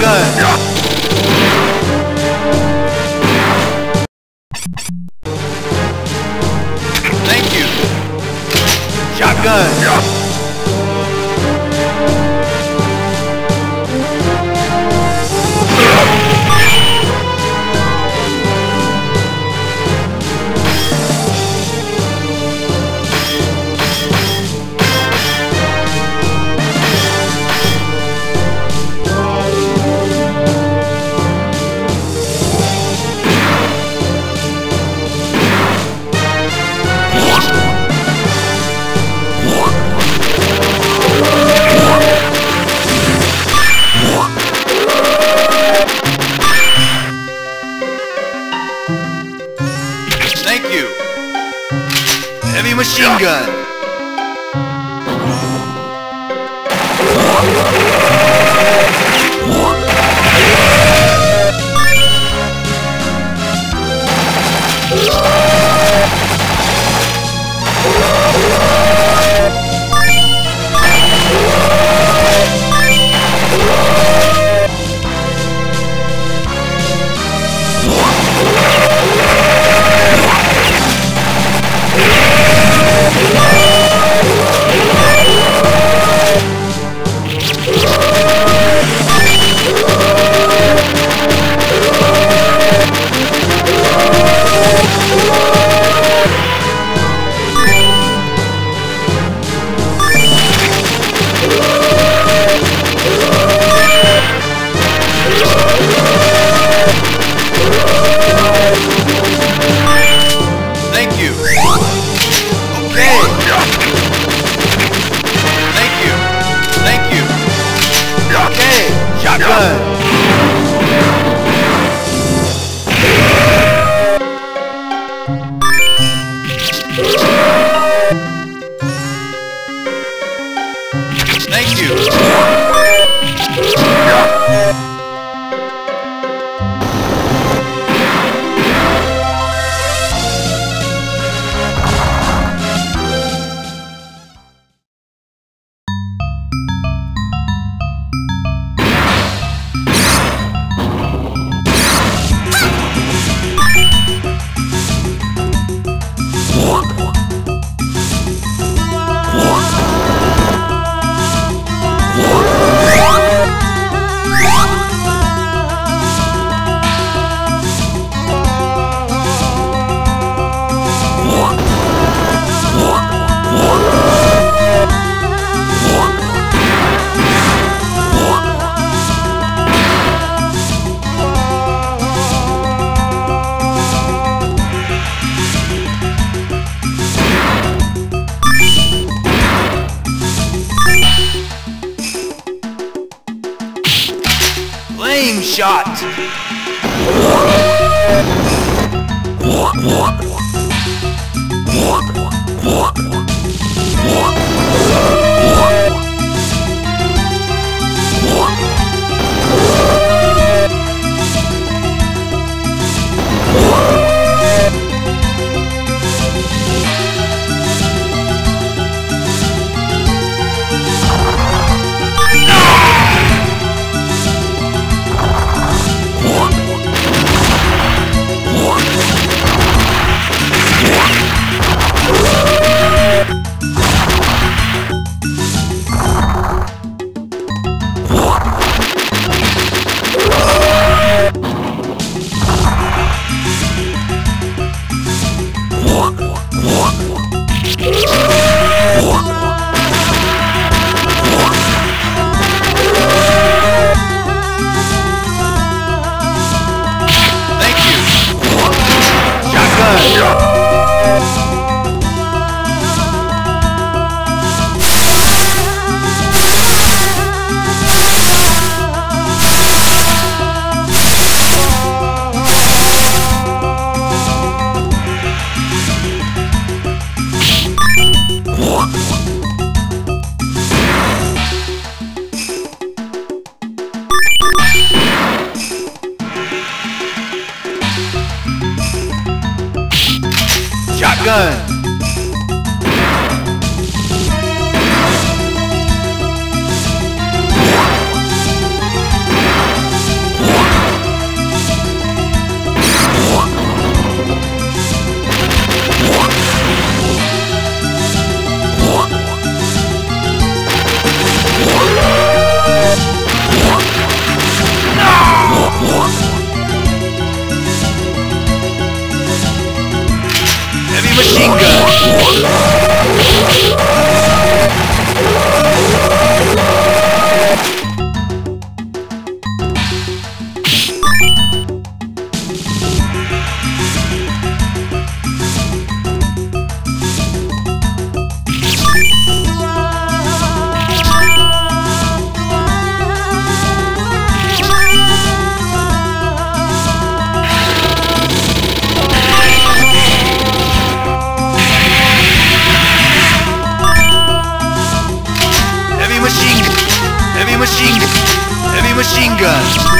Shotgun. Machine gun. Thank you. Shot. Shotgun. machine gun. Machine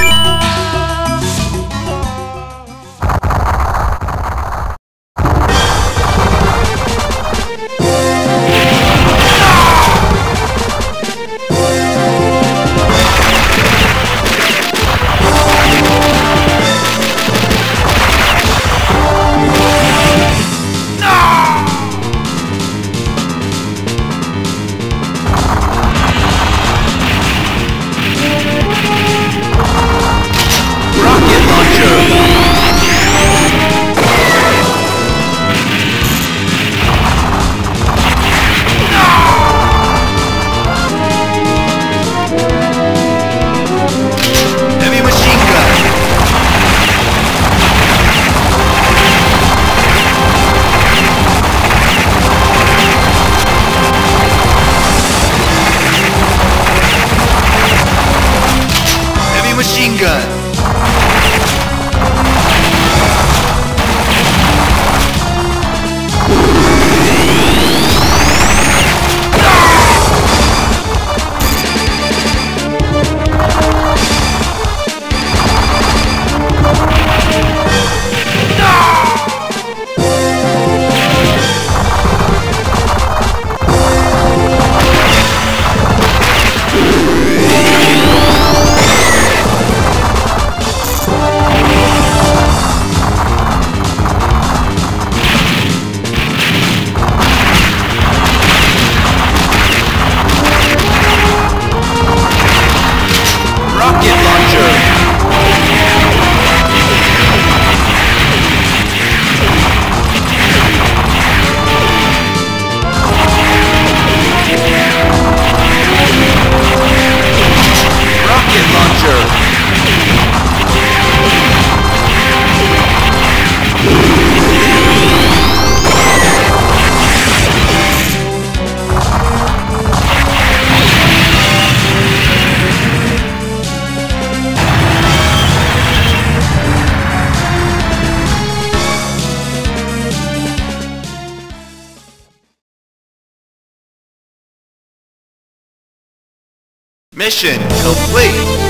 machine gun. Mission complete.